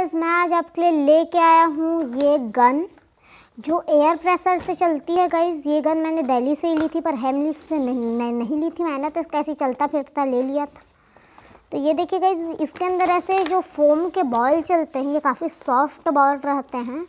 Guys मैं आज आपके लिए लेके आया हूँ ये गन जो एयर प्रेशर से चलती है गाइस ये गन मैंने दिल्ली से ही ली थी पर हेमली से नहीं, नहीं नहीं ली थी मैंने तो कैसे चलता फिरता ले लिया था। तो ये देखिए गाइस इसके अंदर ऐसे जो फोम के बॉल चलते हैं ये काफ़ी सॉफ्ट बॉल रहते हैं।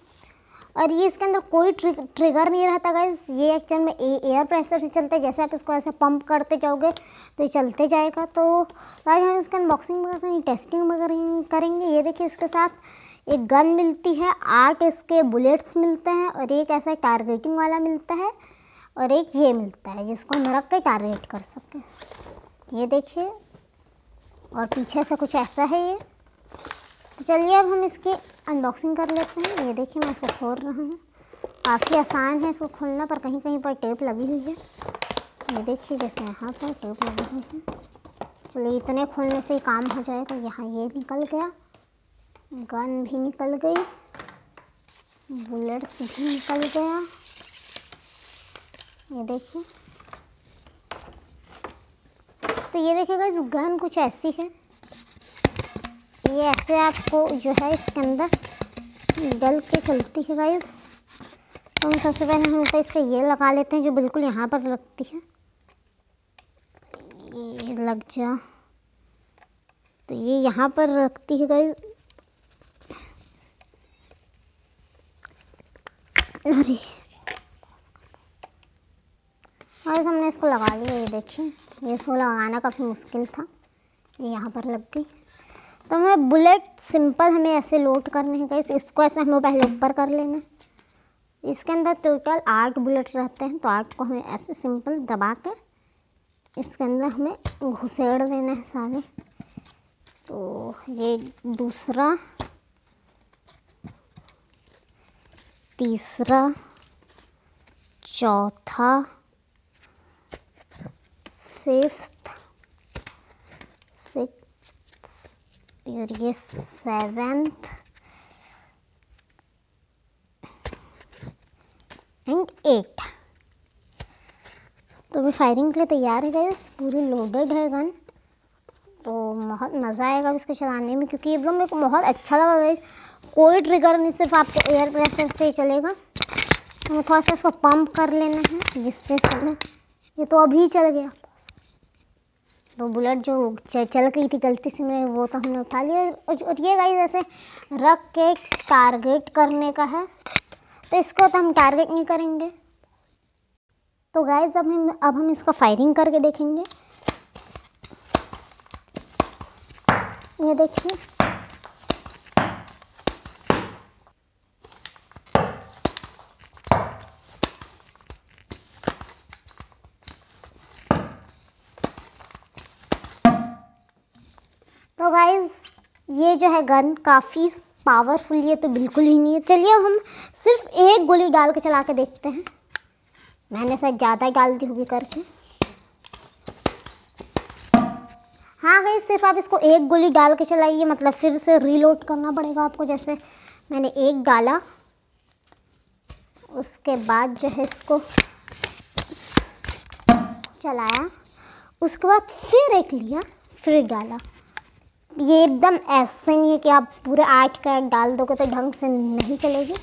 और ये इसके अंदर कोई ट्रि, ट्रिगर नहीं रहता गाइज़ ये एक्चुअल में एयर प्रेशर से चलता है. जैसे आप इसको ऐसे पंप करते जाओगे तो ये चलते जाएगा. तो आज हम इसका अनबॉक्सिंग वगैरह टेस्टिंग वगैरह करेंगे. ये देखिए इसके साथ एक गन मिलती है. आठ इसके बुलेट्स मिलते हैं और एक ऐसा टारगेटिंग वाला मिलता है और एक ये मिलता है जिसको हम रख के टारगेट कर सकें ये देखिए और पीछे से कुछ ऐसा है ये. तो चलिए अब हम इसकी अनबॉक्सिंग कर लेते हैं। ये देखिए, मैं इसको खोल रहा हूँ। काफ़ी आसान है इसको खोलना, पर कहीं कहीं पर टेप लगी हुई है। ये देखिए, जैसे यहाँ पर टेप लगी हुई है। चलिए, इतने खोलने से ही काम हो जाएगा। यहाँ ये निकल गया। गन भी निकल गई। बुलेट्स भी निकल गया। ये देखिए। तो ये देखिएगा इस गन कुछ ऐसी है। ये ऐसे आपको जो है इसके अंदर डल के चलती है गाइस तो हम सबसे पहले हम तो इसका ये लगा लेते हैं जो बिल्कुल यहाँ पर लगती है। ये लग जा। तो ये यहाँ पर रखती है गाइस अरे। गाइस हमने इसको लगा लिया, ये देखिए। ये इसको लगाना काफ़ी मुश्किल था। ये यहाँ पर लग गई। तो हमें बुलेट सिंपल हमें ऐसे लोड करने हैं गाइस इसको ऐसे हमें पहले ऊपर कर लेना है। इसके अंदर टोटल आठ बुलेट रहते हैं तो आठ को हमें ऐसे सिंपल दबा के इसके अंदर हमें घुसेड़ देना है सारे। तो ये दूसरा, तीसरा, चौथा फिफ्थ और ये सेवेंथ एंड एट तो अभी फायरिंग के लिए तैयार है गैस पूरी लोडेड है गन तो बहुत मज़ा आएगा इसको चलाने में, क्योंकि ये ब्रो मेरे को बहुत अच्छा लगा गैस कोई ट्रिगर नहीं, सिर्फ़ आपके एयर प्रेशर से ही चलेगा. तो थोड़ा सा इसको पंप कर लेना है, जिससे ये तो अभी चल गया. तो बुलेट जो चल गई थी गलती से मैं वो तो हमने उठा लिया और ये गाइस ऐसे रख के टारगेट करने का है तो इसको तो हम टारगेट नहीं करेंगे। तो गाइस अब हम अब हम इसका फायरिंग करके देखेंगे। ये देखिए। तो गाइज़ ये जो है गन काफ़ी पावरफुल ये तो बिल्कुल ही नहीं है। चलिए हम सिर्फ़ एक गोली डाल के चला के देखते हैं। मैंने शायद ज़्यादा ही डाल दी होगी करके। हाँ गई सिर्फ़ आप इसको एक गोली डाल के चलाइए मतलब फिर से रीलोड करना पड़ेगा आपको। जैसे मैंने एक डाला, उसके बाद जो है इसको चलाया, उसके बाद फिर एक लिया, फिर डाला। ये एकदम ऐसे नहीं है कि आप पूरे आठ का डाल दोगे तो ढंग से नहीं चलेगी।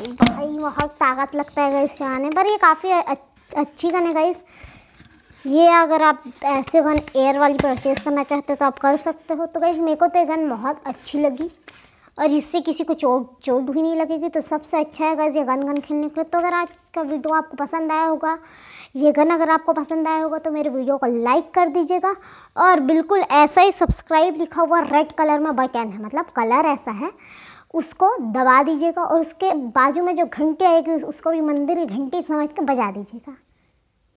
भाई बहुत ताकत लगता है गैस चलाने पर ये काफ़ी अच्छी गन है गाइस ये अगर आप ऐसे गन एयर वाली परचेज़ करना चाहते हो तो आप कर सकते हो। तो गाइस मेरे को तो ये गन बहुत अच्छी लगी। और इससे किसी को चोट चोट भी नहीं लगेगी। तो सबसे अच्छा है गाइस ये गन गन खेलने के लिए। तो अगर आज का वीडियो आपको पसंद आया होगा, ये गन अगर आपको पसंद आया होगा तो मेरे वीडियो को लाइक कर दीजिएगा। और बिल्कुल ऐसा ही सब्सक्राइब लिखा हुआ रेड कलर में बटन है मतलब कलर ऐसा है, उसको दबा दीजिएगा। और उसके बाजू में जो घंटे आएगी, उसको भी मंदिर की घंटी समझ के बजा दीजिएगा।